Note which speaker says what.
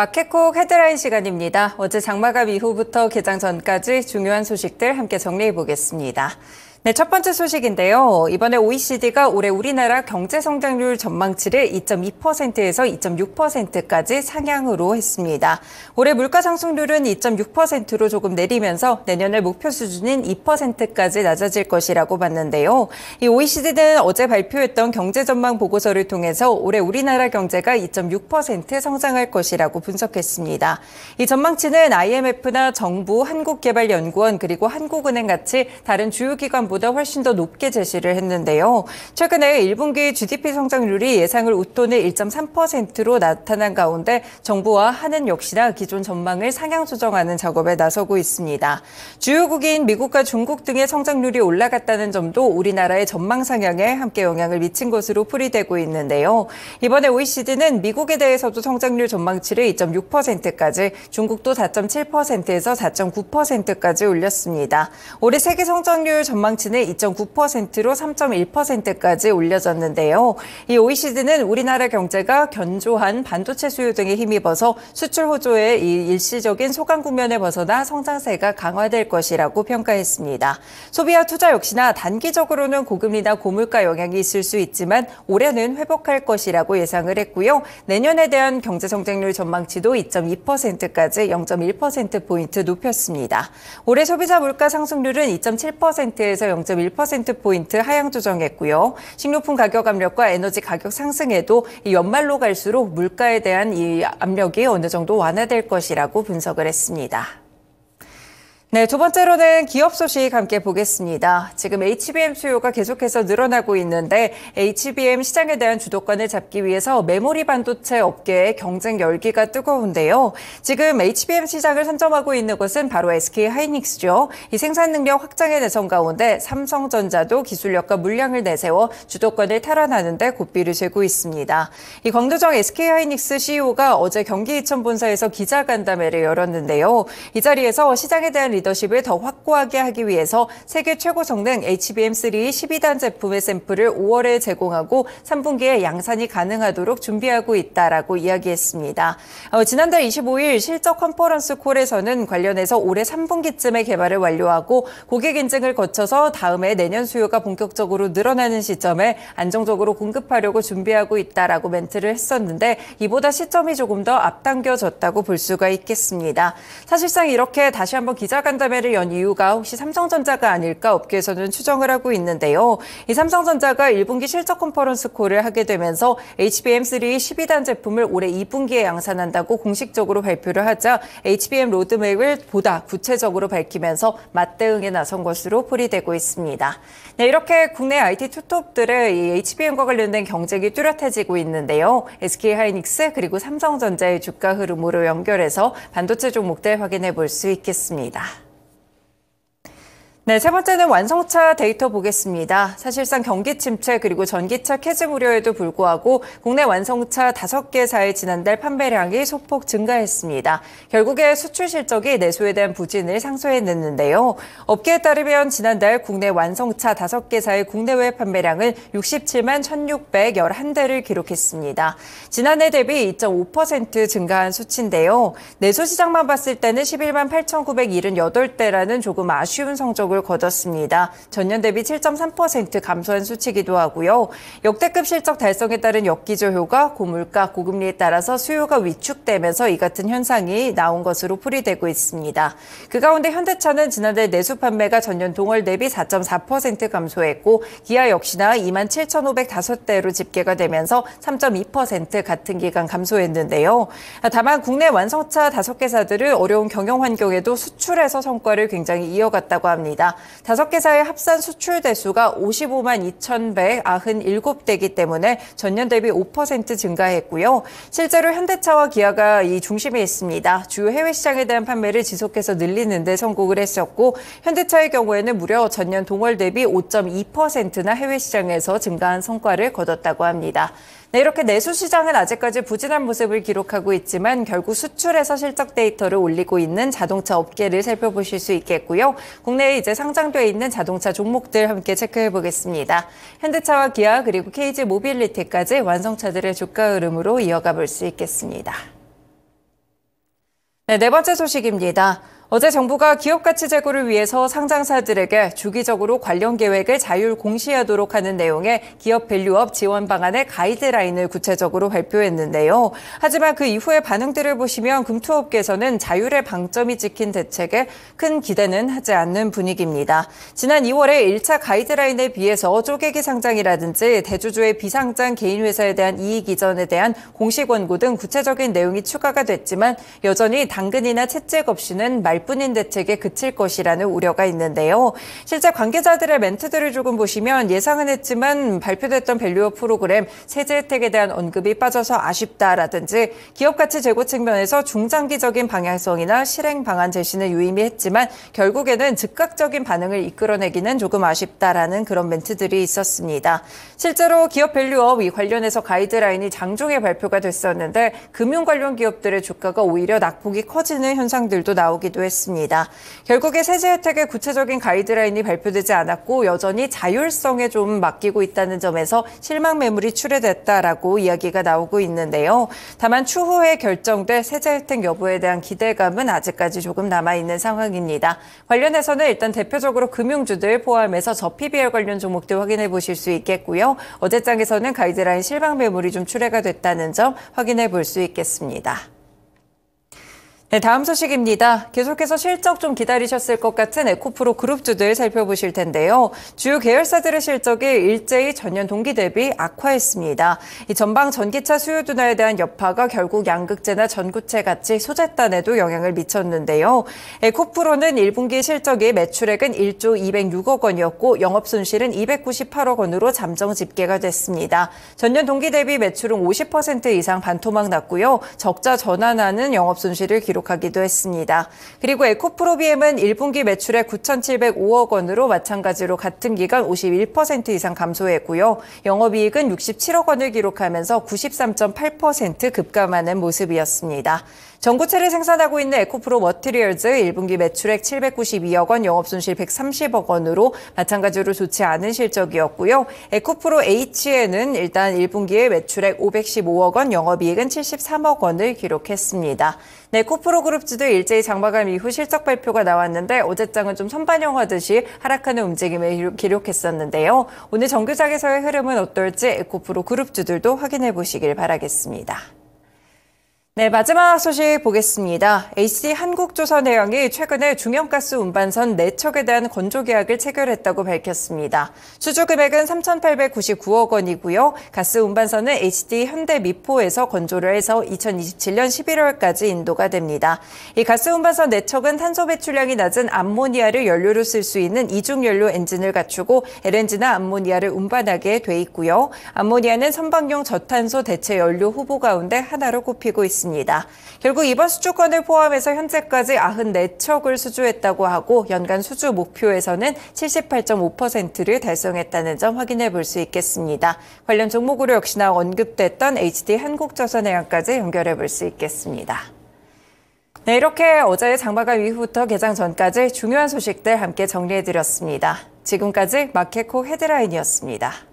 Speaker 1: 마켓콕 헤드라인 시간입니다. 어제 장마감 이후부터 개장 전까지 중요한 소식들 함께 정리해 보겠습니다. 네, 첫 번째 소식인데요. 이번에 OECD가 올해 우리나라 경제 성장률 전망치를 2.2%에서 2.6%까지 상향으로 했습니다. 올해 물가 상승률은 2.6%로 조금 내리면서 내년의 목표 수준인 2%까지 낮아질 것이라고 봤는데요. 이 OECD는 어제 발표했던 경제 전망 보고서를 통해서 올해 우리나라 경제가 2.6% 성장할 것이라고 분석했습니다. 이 전망치는 IMF나 정부, 한국개발연구원 그리고 한국은행 같이 다른 주요 기관 보다 훨씬 더 높게 제시를 했는데요. 최근에 1분기 GDP 성장률이 예상을 웃도는 1.3%로 나타난 가운데 정부와 한은 역시나 기존 전망을 상향 조정하는 작업에 나서고 있습니다. 주요국인 미국과 중국 등의 성장률이 올라갔다는 점도 우리나라의 전망 상향에 함께 영향을 미친 것으로 풀이되고 있는데요. 이번에 OECD는 미국에 대해서도 성장률 전망치를 2.6%까지, 중국도 4.7%에서 4.9%까지 올렸습니다. 올해 세계 성장률 전망치 전망치는 2.9%로 3.1%까지 올려졌는데요. 이 OECD는 우리나라 경제가 견조한 반도체 수요 등에 힘입어서 수출 호조의 일시적인 소강 국면에 벗어나 성장세가 강화될 것이라고 평가했습니다. 소비와 투자 역시나 단기적으로는 고금리나 고물가 영향이 있을 수 있지만 올해는 회복할 것이라고 예상을 했고요. 내년에 대한 경제 성장률 전망치도 2.2%까지 0.1%포인트 높였습니다. 올해 소비자 물가 상승률은 2.7%에서 0.1%포인트 하향 조정했고요. 식료품 가격 압력과 에너지 가격 상승에도 연말로 갈수록 물가에 대한 이 압력이 어느 정도 완화될 것이라고 분석을 했습니다. 네, 두 번째로는 기업 소식 함께 보겠습니다. 지금 HBM 수요가 계속해서 늘어나고 있는데 HBM 시장에 대한 주도권을 잡기 위해서 메모리 반도체 업계의 경쟁 열기가 뜨거운데요. 지금 HBM 시장을 선점하고 있는 곳은 바로 SK 하이닉스죠. 이 생산 능력 확장에 내선 가운데 삼성전자도 기술력과 물량을 내세워 주도권을 탈환하는 데 고삐를 쇠고 있습니다. 이 광도정 SK 하이닉스 CEO가 어제 경기 이천 본사에서 기자간담회를 열었는데요. 이 자리에서 시장에 대한 리더십을 더 확고하게 하기 위해서 세계 최고 성능 HBM3 12단 제품의 샘플을 5월에 제공하고 3분기에 양산이 가능하도록 준비하고 있다라고 이야기했습니다. 어, 지난달 25일 실적 컨퍼런스 콜에서는 관련해서 올해 3분기쯤에 개발을 완료하고 고객 인증을 거쳐서 다음해 내년 수요가 본격적으로 늘어나는 시점에 안정적으로 공급하려고 준비하고 있다라고 멘트를 했었는데 이보다 시점이 조금 더 앞당겨졌다고 볼 수가 있겠습니다. 사실상 이렇게 다시 한번 기자가 간담회를 연 이유가 혹시 삼성전자가 아닐까 업계에서는 추정을 하고 있는데요. 이 삼성전자가 1분기 실적 컨퍼런스 콜을 하게 되면서 HBM3 12단 제품을 올해 2분기에 양산한다고 공식적으로 발표를 하자 HBM 로드맵을 보다 구체적으로 밝히면서 맞대응에 나선 것으로 풀이되고 있습니다. 네, 이렇게 국내 IT 투톱들의 이 HBM과 관련된 경쟁이 뚜렷해지고 있는데요. SK 하이닉스 그리고 삼성전자의 주가 흐름으로 연결해서 반도체 종목들 확인해 볼 수 있겠습니다. 네, 세 번째는 완성차 데이터 보겠습니다. 사실상 경기 침체 그리고 전기차 캐즘 우려에도 불구하고 국내 완성차 5개사의 지난달 판매량이 소폭 증가했습니다. 결국에 수출 실적이 내수에 대한 부진을 상쇄해냈는데요. 업계에 따르면 지난달 국내 완성차 5개사의 국내외 판매량은 67만 1,611대를 기록했습니다. 지난해 대비 2.5% 증가한 수치인데요. 내수 시장만 봤을 때는 11만 8,978대라는 조금 아쉬운 성적을 기록을 거뒀습니다. 전년 대비 7.3% 감소한 수치기도 하고요. 역대급 실적 달성에 따른 역기조 효과, 고물가, 고금리에 따라서 수요가 위축되면서 이 같은 현상이 나온 것으로 풀이되고 있습니다. 그 가운데 현대차는 지난달 내수 판매가 전년 동월 대비 4.4% 감소했고 기아 역시나 2만 7,505대로 집계가 되면서 3.2% 같은 기간 감소했는데요. 다만 국내 완성차 5개사들은 어려운 경영 환경에도 수출에서 성과를 굉장히 이어갔다고 합니다. 다섯 개사의 합산 수출 대수가 55만 2,197대이기 때문에 전년 대비 5% 증가했고요. 실제로 현대차와 기아가 이 중심에 있습니다. 주요 해외 시장에 대한 판매를 지속해서 늘리는 데 성공을 했었고 현대차의 경우에는 무려 전년 동월 대비 5.2%나 해외 시장에서 증가한 성과를 거뒀다고 합니다. 네, 이렇게 내수 시장은 아직까지 부진한 모습을 기록하고 있지만 결국 수출에서 실적 데이터를 올리고 있는 자동차 업계를 살펴보실 수 있겠고요. 국내에 이제 상장돼 있는 자동차 종목들 함께 체크해 보겠습니다. 현대차와 기아 그리고 KG 모빌리티까지 완성차들의 주가 흐름으로 이어가 볼 수 있겠습니다. 네, 네 번째 소식입니다. 어제 정부가 기업 가치 제고를 위해서 상장사들에게 주기적으로 관련 계획을 자율 공시하도록 하는 내용의 기업 밸류업 지원 방안의 가이드라인을 구체적으로 발표했는데요. 하지만 그 이후의 반응들을 보시면 금투업계에서는 자율의 방점이 찍힌 대책에 큰 기대는 하지 않는 분위기입니다. 지난 2월에 1차 가이드라인에 비해서 쪼개기 상장이라든지 대주주의 비상장 개인회사에 대한 이익 이전에 대한 공시 권고 등 구체적인 내용이 추가가 됐지만 여전히 당근이나 채찍 없이는 말 말뿐인 대책에 그칠 것이라는 우려가 있는데요. 실제 관계자들의 멘트들을 조금 보시면 예상은 했지만 발표됐던 밸류업 프로그램 세제 혜택에 대한 언급이 빠져서 아쉽다라든지 기업 가치 제고 측면에서 중장기적인 방향성이나 실행 방안 제시는 유의미했지만 결국에는 즉각적인 반응을 이끌어내기는 조금 아쉽다라는 그런 멘트들이 있었습니다. 실제로 기업 밸류업 이 관련해서 가이드라인이 장중에 발표가 됐었는데 금융 관련 기업들의 주가가 오히려 낙폭이 커지는 현상들도 나오기도 했습니다. 했습니다. 결국에 세제 혜택의 구체적인 가이드라인이 발표되지 않았고 여전히 자율성에 좀 맡기고 있다는 점에서 실망 매물이 출회됐다라고 이야기가 나오고 있는데요. 다만 추후에 결정될 세제 혜택 여부에 대한 기대감은 아직까지 조금 남아 있는 상황입니다. 관련해서는 일단 대표적으로 금융주들 포함해서 저 PBR 관련 종목들 확인해 보실 수 있겠고요. 어제장에서는 가이드라인 실망 매물이 좀 출회가 됐다는 점 확인해 볼 수 있겠습니다. 네, 다음 소식입니다. 계속해서 실적 좀 기다리셨을 것 같은 에코프로 그룹주들 살펴보실 텐데요. 주요 계열사들의 실적이 일제히 전년 동기 대비 악화했습니다. 이 전방 전기차 수요 둔화에 대한 여파가 결국 양극재나 전구체 같이 소재단에도 영향을 미쳤는데요. 에코프로는 1분기 실적이 매출액은 1조 206억 원이었고 영업 손실은 298억 원으로 잠정 집계가 됐습니다. 전년 동기 대비 매출은 50% 이상 반토막 났고요. 적자 전환하는 영업 손실을 기록 기록하기도 했습니다. 그리고 에코프로비엠은 1분기 매출액 9,705억 원으로 마찬가지로 같은 기간 51% 이상 감소했고요. 영업이익은 67억 원을 기록하면서 93.8% 급감하는 모습이었습니다. 전구체를 생산하고 있는 에코프로 머티리얼즈 1분기 매출액 792억 원, 영업손실 130억 원으로 마찬가지로 좋지 않은 실적이었고요. 에코프로 H에는 일단 1분기에 매출액 515억 원, 영업이익은 73억 원을 기록했습니다. 네, 코프로 그룹주도 일제히 장마감 이후 실적 발표가 나왔는데 어제장은 좀 선반영하듯이 하락하는 움직임을 기록했었는데요. 오늘 정규장에서의 흐름은 어떨지 에코프로 그룹주들도 확인해 보시길 바라겠습니다. 네, 마지막 소식 보겠습니다. HC 한국조선해양이 최근에 중형가스 운반선 4척에 대한 건조 계약을 체결했다고 밝혔습니다. 수주 금액은 3,899억 원이고요. 가스 운반선은 HD 현대 미포에서 건조를 해서 2027년 11월까지 인도가 됩니다. 이 가스 운반선 4척은 탄소 배출량이 낮은 암모니아를 연료로 쓸 수 있는 이중 연료 엔진을 갖추고 LNG나 암모니아를 운반하게 돼 있고요. 암모니아는 선박용 저탄소 대체 연료 후보 가운데 하나로 꼽히고 있습니다. 있습니다. 결국 이번 수주권을 포함해서 현재까지 94척을 수주했다고 하고 연간 수주 목표에서는 78.5%를 달성했다는 점 확인해 볼 수 있겠습니다. 관련 종목으로 역시나 언급됐던 HD 한국조선해양까지 연결해 볼 수 있겠습니다. 네, 이렇게 어제 장마감 이후부터 개장 전까지 중요한 소식들 함께 정리해 드렸습니다. 지금까지 마케코 헤드라인이었습니다.